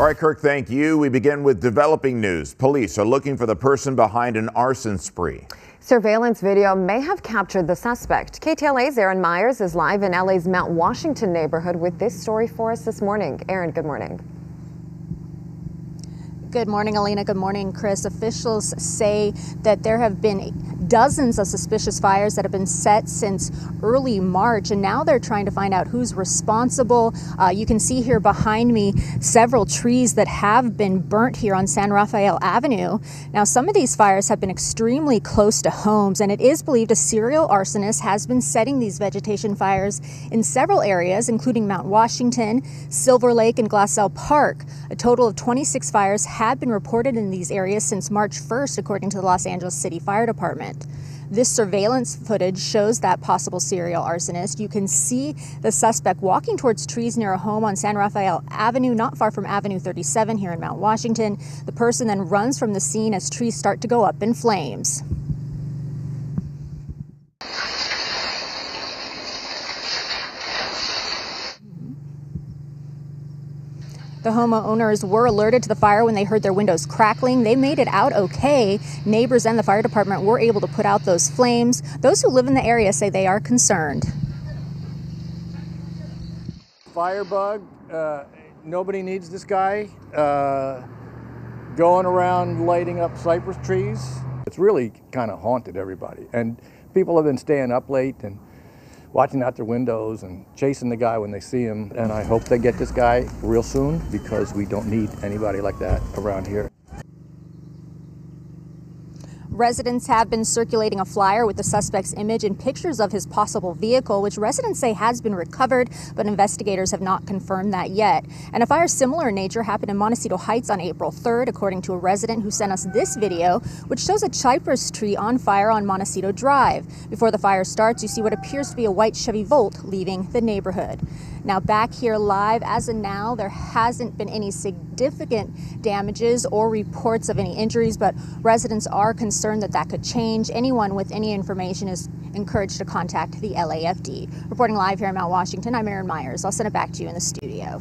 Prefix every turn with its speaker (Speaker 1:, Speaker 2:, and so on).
Speaker 1: All right, Kirk, thank you. We begin with developing news. Police are looking for the person behind an arson spree.
Speaker 2: Surveillance video may have captured the suspect. KTLA's Erin Myers is live in LA's Mount Washington neighborhood with this story for us this morning. Aaron, good morning.
Speaker 3: Good morning, Alina. Good morning, Chris. Officials say that there have been dozens of suspicious fires that have been set since early March, and now they're trying to find out who's responsible. Uh, you can see here behind me several trees that have been burnt here on San Rafael Avenue. Now, some of these fires have been extremely close to homes, and it is believed a serial arsonist has been setting these vegetation fires in several areas, including Mount Washington, Silver Lake, and Glassell Park. A total of 26 fires have been reported in these areas since March 1st, according to the Los Angeles City Fire Department. This surveillance footage shows that possible serial arsonist. You can see the suspect walking towards trees near a home on San Rafael Avenue, not far from Avenue 37 here in Mount Washington. The person then runs from the scene as trees start to go up in flames. The homeowners were alerted to the fire when they heard their windows crackling. They made it out okay. Neighbors and the fire department were able to put out those flames. Those who live in the area say they are concerned.
Speaker 4: Firebug, uh, nobody needs this guy uh, going around lighting up cypress trees. It's really kind of haunted everybody. And people have been staying up late and watching out their windows and chasing the guy when they see him. And I hope they get this guy real soon because we don't need anybody like that around here.
Speaker 3: Residents have been circulating a flyer with the suspect's image and pictures of his possible vehicle, which residents say has been recovered, but investigators have not confirmed that yet. And a fire similar in nature happened in Montecito Heights on April 3rd, according to a resident who sent us this video, which shows a cypress tree on fire on Montecito Drive. Before the fire starts, you see what appears to be a white Chevy Volt leaving the neighborhood. Now, back here live, as of now, there hasn't been any significant damages or reports of any injuries, but residents are concerned that that could change. Anyone with any information is encouraged to contact the LAFD. Reporting live here in Mount Washington, I'm Erin Myers. I'll send it back to you in the studio.